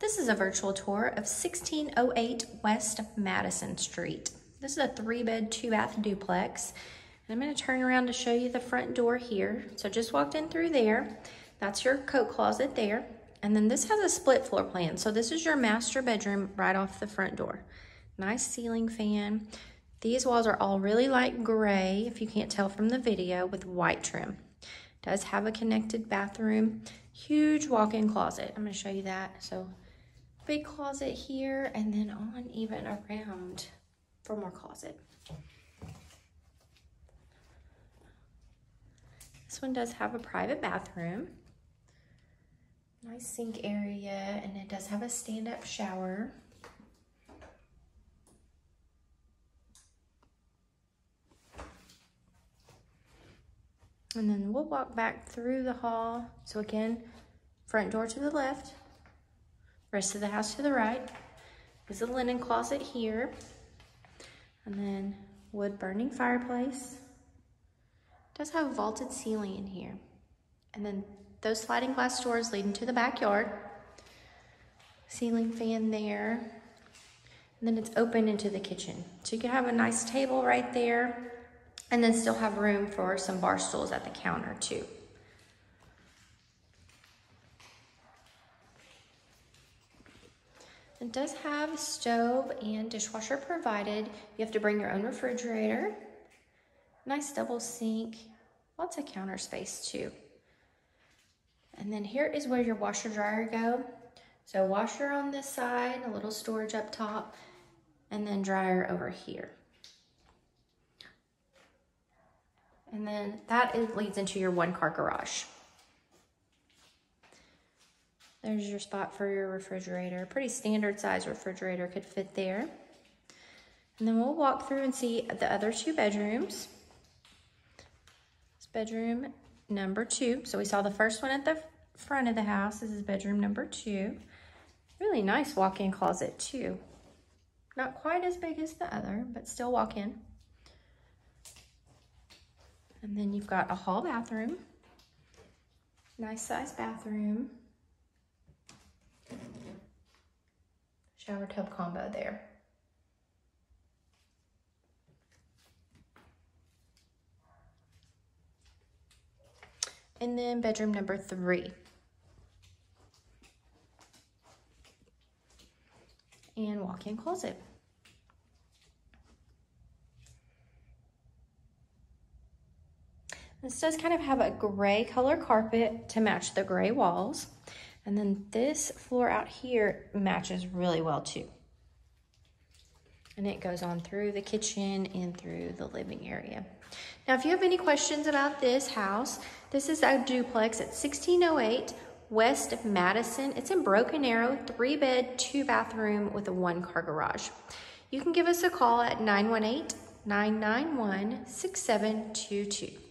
This is a virtual tour of 1608 West Madison Street. This is a three bed, two bath duplex. And I'm gonna turn around to show you the front door here. So just walked in through there. That's your coat closet there. And then this has a split floor plan. So this is your master bedroom right off the front door. Nice ceiling fan. These walls are all really light gray, if you can't tell from the video, with white trim. Does have a connected bathroom, huge walk-in closet. I'm gonna show you that. So big closet here and then on even around for more closet. This one does have a private bathroom. Nice sink area and it does have a stand-up shower. And then we'll walk back through the hall. So again, front door to the left, Rest of the house to the right is a linen closet here. And then wood burning fireplace. It does have a vaulted ceiling in here. And then those sliding glass doors leading to the backyard. Ceiling fan there. And then it's open into the kitchen. So you can have a nice table right there and then still have room for some bar stools at the counter too. It does have stove and dishwasher provided. You have to bring your own refrigerator. Nice double sink. Lots of counter space too. And then here is where your washer dryer go. So washer on this side, a little storage up top, and then dryer over here. And then that leads into your one car garage. There's your spot for your refrigerator. Pretty standard size refrigerator could fit there. And then we'll walk through and see the other two bedrooms. It's bedroom number two. So we saw the first one at the front of the house. This is bedroom number two. Really nice walk-in closet too. Not quite as big as the other, but still walk-in. And then you've got a hall bathroom. Nice size bathroom. Shower tub combo there. And then bedroom number three. And walk-in closet. This does kind of have a gray color carpet to match the gray walls. And then this floor out here matches really well too. And it goes on through the kitchen and through the living area. Now, if you have any questions about this house, this is a duplex at 1608 West Madison. It's in Broken Arrow, three bed, two bathroom with a one car garage. You can give us a call at 918 991 6722.